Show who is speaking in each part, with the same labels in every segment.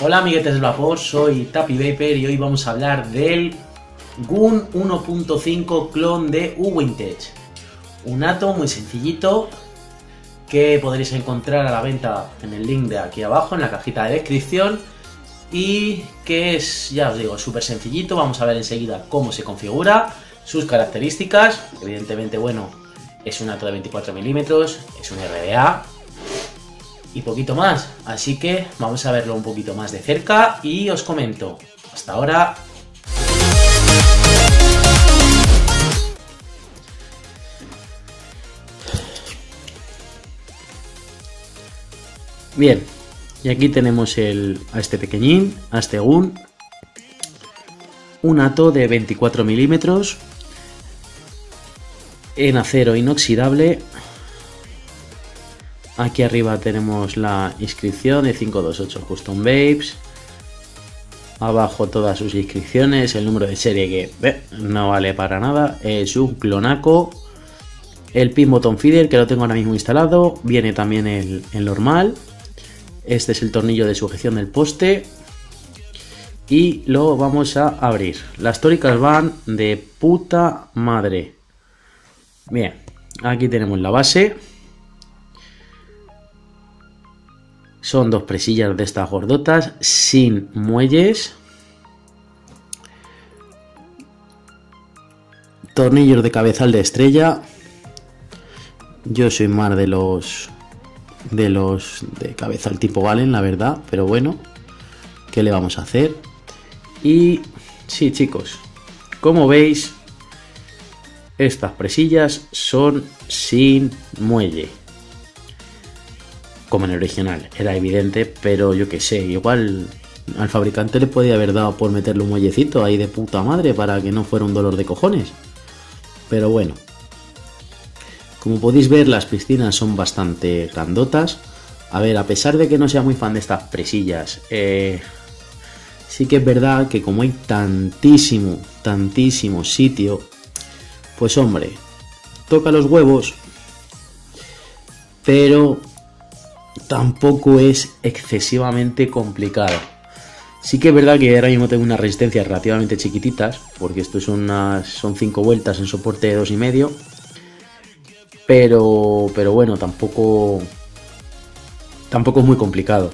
Speaker 1: Hola amiguetes del vapor, soy Tapi Vapor y hoy vamos a hablar del Gun 1.5 clon de Uwintech. Un ato muy sencillito que podréis encontrar a la venta en el link de aquí abajo en la cajita de descripción y que es, ya os digo, súper sencillito. Vamos a ver enseguida cómo se configura, sus características. Evidentemente, bueno, es un ato de 24 milímetros, es un RDA y poquito más. Así que vamos a verlo un poquito más de cerca y os comento. Hasta ahora. Bien, y aquí tenemos el, a este pequeñín, a este GUN, un ato de 24 milímetros en acero inoxidable. Aquí arriba tenemos la inscripción de 528 Custom Babes. Abajo todas sus inscripciones, el número de serie que no vale para nada. Es un clonaco. El pin button feeder que lo tengo ahora mismo instalado. Viene también el, el normal. Este es el tornillo de sujeción del poste. Y lo vamos a abrir. Las tóricas van de puta madre. Bien, aquí tenemos la base. Son dos presillas de estas gordotas sin muelles. Tornillos de cabezal de estrella. Yo soy más de los de los de cabezal tipo Valen, la verdad, pero bueno, ¿qué le vamos a hacer? Y sí, chicos, como veis, estas presillas son sin muelle. Como en el original, era evidente, pero yo que sé, igual al fabricante le podía haber dado por meterle un muellecito ahí de puta madre para que no fuera un dolor de cojones. Pero bueno. Como podéis ver, las piscinas son bastante grandotas. A ver, a pesar de que no sea muy fan de estas presillas, eh, sí que es verdad que como hay tantísimo, tantísimo sitio, pues hombre, toca los huevos, pero tampoco es excesivamente complicado. Sí que es verdad que ahora mismo tengo unas resistencias relativamente chiquititas, porque esto son unas son 5 vueltas en soporte de 2,5. Pero, pero bueno, tampoco, tampoco es muy complicado.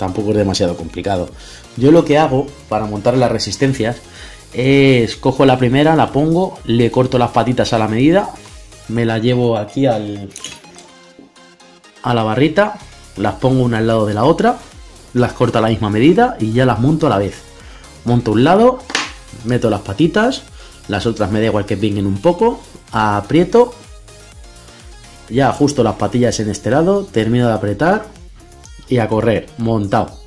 Speaker 1: Tampoco es demasiado complicado. Yo lo que hago para montar las resistencias es cojo la primera, la pongo, le corto las patitas a la medida, me la llevo aquí al, a la barrita, las pongo una al lado de la otra las corto a la misma medida y ya las monto a la vez. Monto un lado, meto las patitas, las otras me da igual que pinguen un poco, aprieto, ya ajusto las patillas en este lado, termino de apretar y a correr, montado.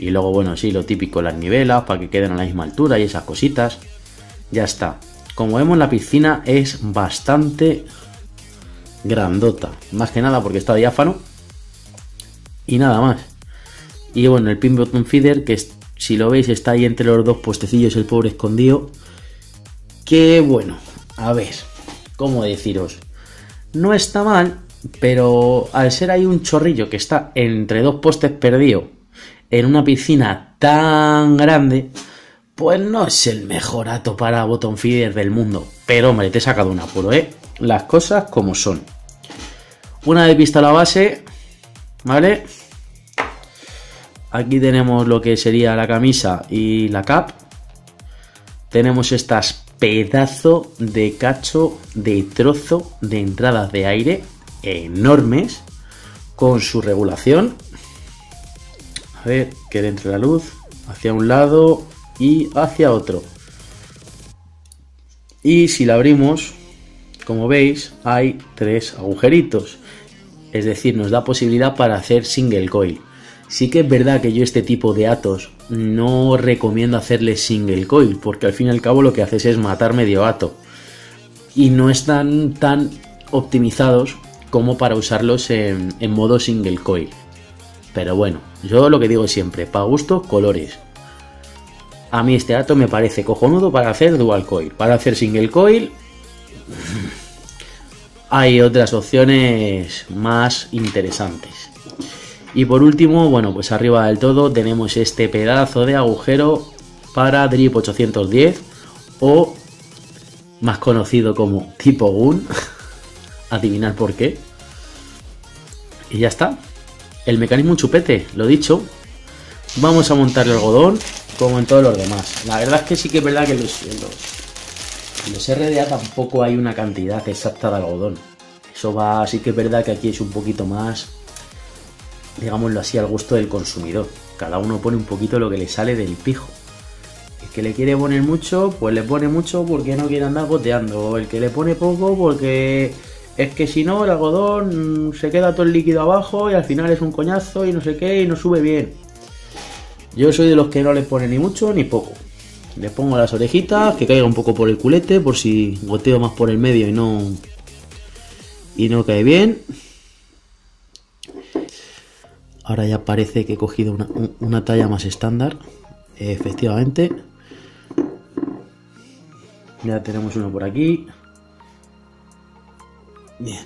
Speaker 1: Y luego, bueno, sí, lo típico, las nivelas para que queden a la misma altura y esas cositas. Ya está. Como vemos, la piscina es bastante grandota. Más que nada porque está diáfano. Y nada más. Y bueno, el pin button feeder, que si lo veis está ahí entre los dos puestecillos, el pobre escondido. Que bueno, a ver, ¿cómo deciros? No está mal, pero al ser ahí un chorrillo que está entre dos postes perdido en una piscina tan grande, pues no es el mejor ato para botón feeder del mundo. Pero hombre, te he sacado un apuro, ¿eh? Las cosas como son. Una vez vista la base, ¿vale? Aquí tenemos lo que sería la camisa y la cap. Tenemos estas pedazo de cacho de trozo de entradas de aire enormes con su regulación. A ver, que entre la luz hacia un lado y hacia otro. Y si la abrimos, como veis, hay tres agujeritos. Es decir, nos da posibilidad para hacer single coil. Sí que es verdad que yo este tipo de atos no recomiendo hacerle single coil, porque al fin y al cabo lo que haces es matar medio ato. Y no están tan optimizados como para usarlos en, modo single coil. Pero bueno, yo lo que digo siempre, para gusto, colores. A mí este ato me parece cojonudo para hacer dual coil. Para hacer single coil, hay otras opciones más interesantes. Y por último, bueno, pues arriba del todo tenemos este pedazo de agujero para Drip 810 o más conocido como tipo Gun. Adivinar por qué. Y ya está. El mecanismo chupete, lo dicho. Vamos a montar el algodón como en todos los demás. La verdad es que sí que es verdad que los, los, los RDA tampoco hay una cantidad exacta de algodón. Eso va, sí que es verdad que aquí es un poquito más, digámoslo así, al gusto del consumidor. Cada uno pone un poquito lo que le sale del pijo. El que le quiere poner mucho, pues le pone mucho porque no quiere andar goteando. El que le pone poco porque es que si no el algodón se queda todo el líquido abajo y al final es un coñazo y no sé qué y no sube bien. Yo soy de los que no le pone ni mucho ni poco. Le pongo las orejitas, que caiga un poco por el culete, por si goteo más por el medio y no. y no cae bien. Ahora ya parece que he cogido una, una talla más estándar. Efectivamente. Ya tenemos uno por aquí. Bien.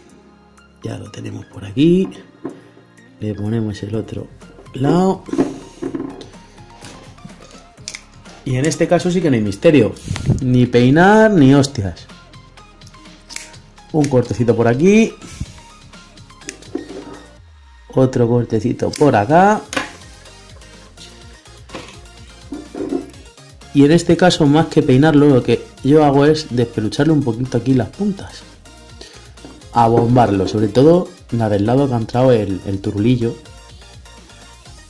Speaker 1: Ya lo tenemos por aquí. Le ponemos el otro lado. Y en este caso sí que no hay misterio. Ni peinar ni hostias. Un cortecito por aquí. Otro cortecito por acá. Y en este caso, más que peinarlo, lo que yo hago es despelucharle un poquito aquí las puntas. A bombarlo, sobre todo la del lado que ha entrado el, el turulillo.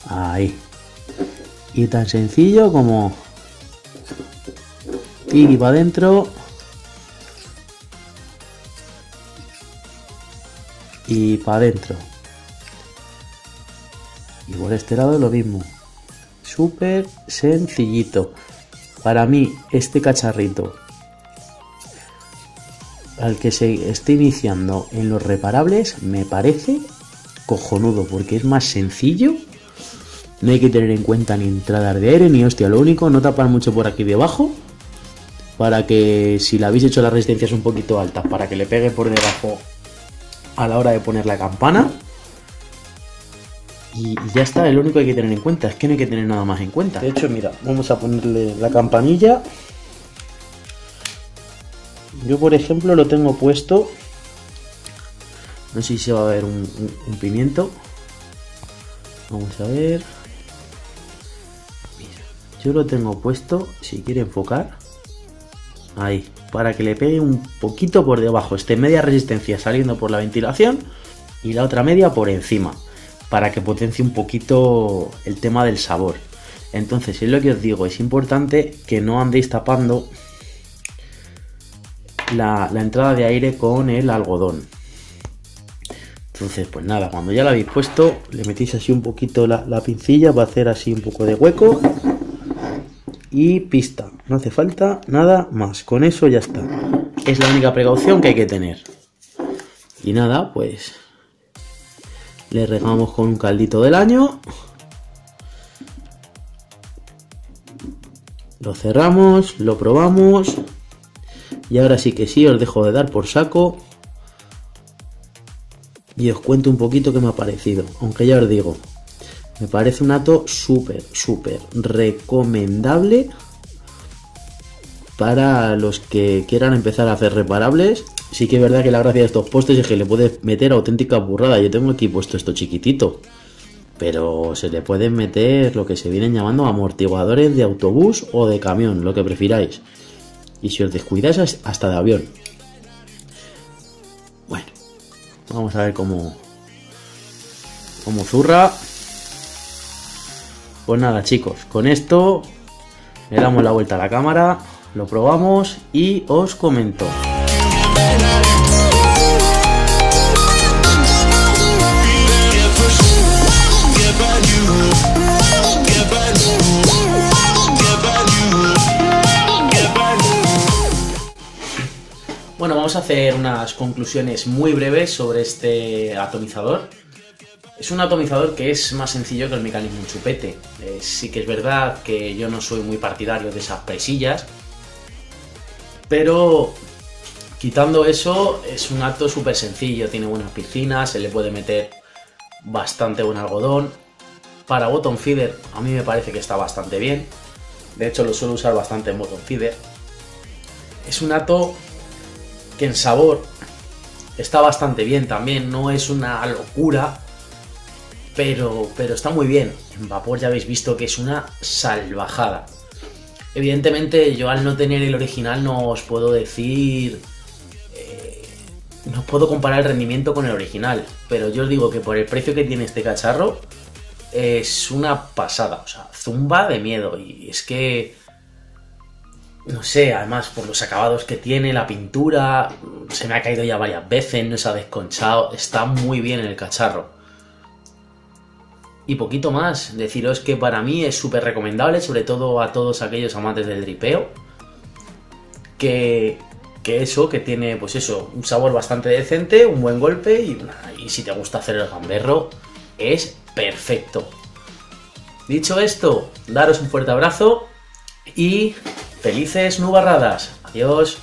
Speaker 1: Ahí. Y tan sencillo como y para adentro. Y para adentro. Y por este lado lo mismo. Súper sencillito. Para mí, este cacharrito, al que se esté iniciando en los reparables, me parece cojonudo, porque es más sencillo. No hay que tener en cuenta ni entradas de aire, ni hostia. Lo único, no tapar mucho por aquí debajo para que si la habéis hecho las resistencias un poquito altas, para que le pegue por debajo a la hora de poner la campana. Y ya está, es lo único que hay que tener en cuenta, es que no hay que tener nada más en cuenta. De hecho, mira, vamos a ponerle la campanilla. Yo, por ejemplo, lo tengo puesto. No sé si se va a ver un, pimiento. Vamos a ver. Mira, yo lo tengo puesto, si quiere enfocar Ahí, para que le pegue un poquito por debajo. Este media resistencia saliendo por la ventilación y la otra media por encima. Para que potencie un poquito el tema del sabor. Entonces, es lo que os digo, es importante que no andéis tapando la, entrada de aire con el algodón. Entonces, pues nada, cuando ya lo habéis puesto, le metéis así un poquito la, la pincilla para hacer así un poco de hueco y pista. No hace falta nada más. Con eso ya está. Es la única precaución que hay que tener. Y nada, pues le regamos con un caldito del año. Lo cerramos, lo probamos. Y ahora sí que sí, os dejo de dar por saco. Y os cuento un poquito qué me ha parecido. Aunque ya os digo, me parece un ato súper, súper recomendable para los que quieran empezar a hacer reparables. Sí que es verdad que la gracia de estos postes es que le puedes meter auténtica burrada. Yo tengo aquí puesto esto chiquitito. Pero se le pueden meter lo que se vienen llamando amortiguadores de autobús o de camión, lo que prefiráis. Y si os descuidáis hasta de avión. Bueno, vamos a ver cómo, cómo zurra. Pues nada chicos, con esto le damos la vuelta a la cámara, lo probamos y os comento. Vamos a hacer unas conclusiones muy breves sobre este atomizador. Es un atomizador que es más sencillo que el mecanismo chupete. Eh, sí que es verdad que yo no soy muy partidario de esas presillas, pero quitando eso, es un acto súper sencillo. Tiene buenas piscinas, se le puede meter bastante buen algodón. Para bottom feeder, a mí me parece que está bastante bien. De hecho, lo suelo usar bastante en bottom feeder. Es un ato que en sabor está bastante bien también. No es una locura, pero, pero está muy bien. En vapor ya habéis visto que es una salvajada. Evidentemente, yo al no tener el original no os puedo decir no puedo comparar el rendimiento con el original, pero yo os digo que por el precio que tiene este cacharro es una pasada, o sea, zumba de miedo y es que no sé, además por los acabados que tiene, la pintura, se me ha caído ya varias veces, no se ha desconchado, está muy bien en el cacharro. Y poquito más, deciros que para mí es súper recomendable, sobre todo a todos aquellos amantes del dripeo, que que eso, que tiene pues eso, un sabor bastante decente, un buen golpe y, y si te gusta hacer el gamberro, es perfecto. Dicho esto, daros un fuerte abrazo y felices nubarradas. Adiós.